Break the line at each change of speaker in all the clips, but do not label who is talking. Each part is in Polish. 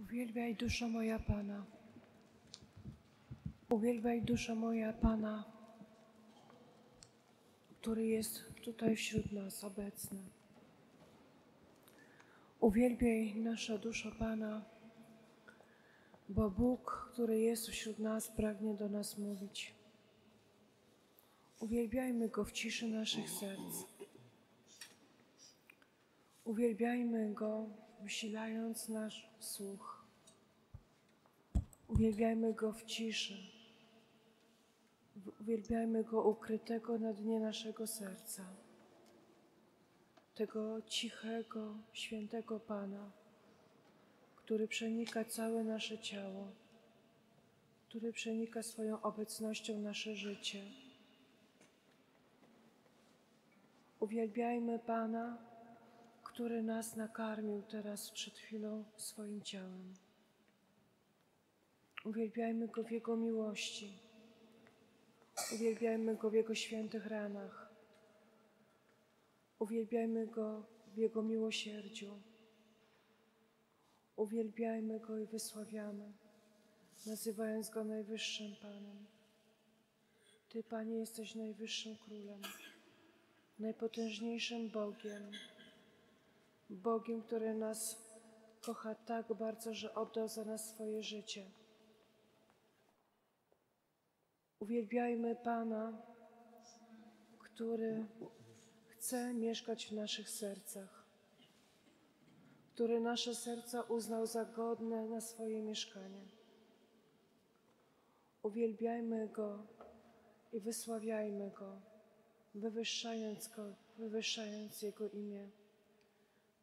Uwielbiaj duszo moja Pana. Uwielbiaj duszo moja Pana, który jest tutaj wśród nas obecny. Uwielbiaj nasza duszo Pana, bo Bóg, który jest wśród nas, pragnie do nas mówić. Uwielbiajmy Go w ciszy naszych serc. Uwielbiajmy Go, wysilając nasz słuch. Uwielbiajmy Go w ciszy. Uwielbiajmy Go ukrytego na dnie naszego serca. Tego cichego, świętego Pana, który przenika całe nasze ciało, który przenika swoją obecnością nasze życie. Uwielbiajmy Pana, który nas nakarmił teraz przed chwilą swoim ciałem. Uwielbiajmy Go w Jego miłości. Uwielbiajmy Go w Jego świętych ranach. Uwielbiajmy Go w Jego miłosierdziu. Uwielbiajmy Go i wysławiamy, nazywając Go najwyższym Panem. Ty, Panie, jesteś najwyższym Królem, najpotężniejszym Bogiem, Bogiem, który nas kocha tak bardzo, że oddał za nas swoje życie. Uwielbiajmy Pana, który chce mieszkać w naszych sercach, który nasze serca uznał za godne na swoje mieszkanie. Uwielbiajmy Go i wysławiajmy Go, wywyższając Go, wywyższając Jego imię.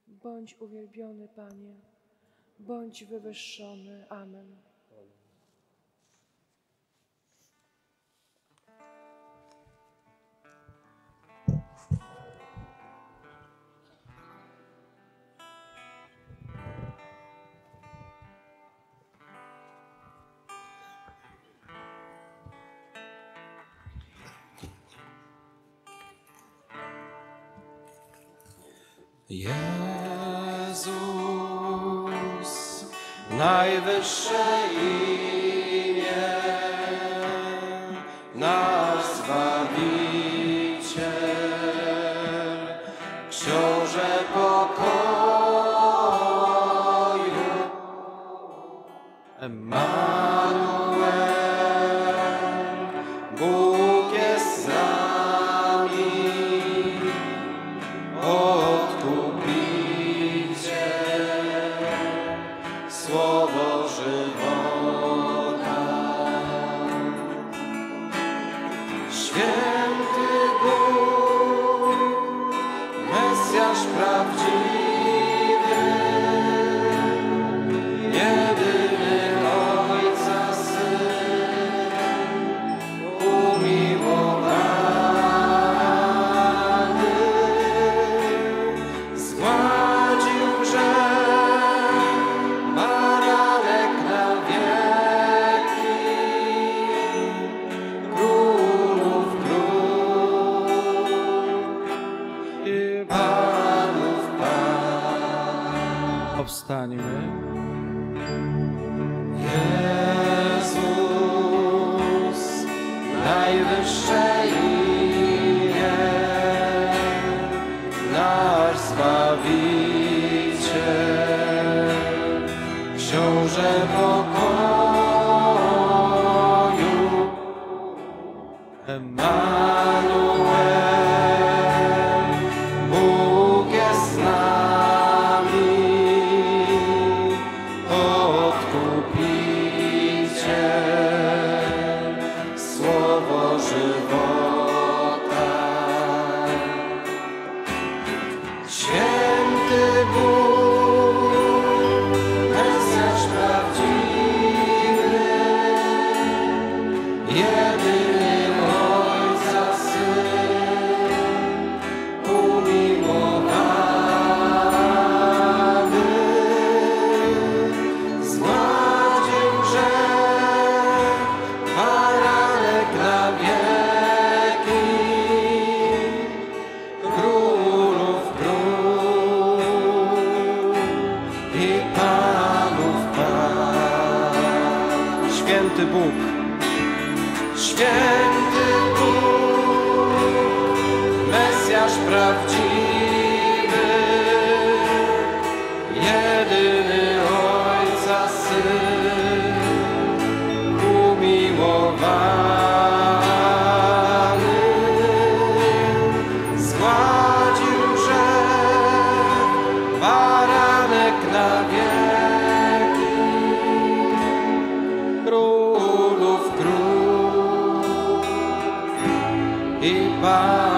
Bądź uwielbiony, Panie, bądź wywyższony. Amen.
Jezus, najwyższe imię, nasz Zbawiciel, Książę pokoju, Jezus, najwyższe imię, nasz Zbawiciel, Książę pokoju, Emmanuel, święty Bóg, święty Bóg, Mesjasz prawdziwy, e paz.